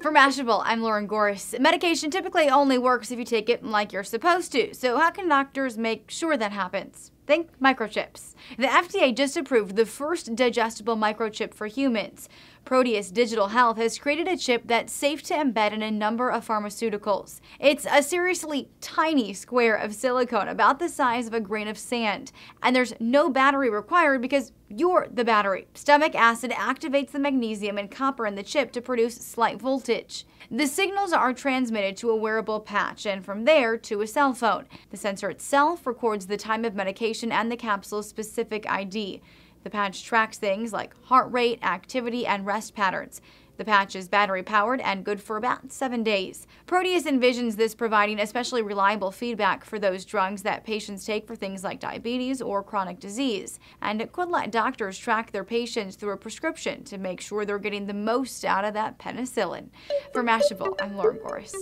For Mashable, I'm Lauren Goris. Medication typically only works if you take it like you're supposed to, so how can doctors make sure that happens? Think microchips. The FDA just approved the first digestible microchip for humans. Proteus Digital Health has created a chip that's safe to embed in a number of pharmaceuticals. It's a seriously tiny square of silicone, about the size of a grain of sand, and there's no battery required because you're the battery. Stomach acid activates the magnesium and copper in the chip to produce slight voltage. The signals are transmitted to a wearable patch and from there to a cell phone. The sensor itself records the time of medication and the capsule's specific ID. The patch tracks things like heart rate, activity, and rest patterns. The patch is battery powered and good for about seven days. Proteus envisions this providing especially reliable feedback for those drugs that patients take for things like diabetes or chronic disease. And it could let doctors track their patients through a prescription to make sure they're getting the most out of that penicillin. For Mashable, I'm Lauren Goris.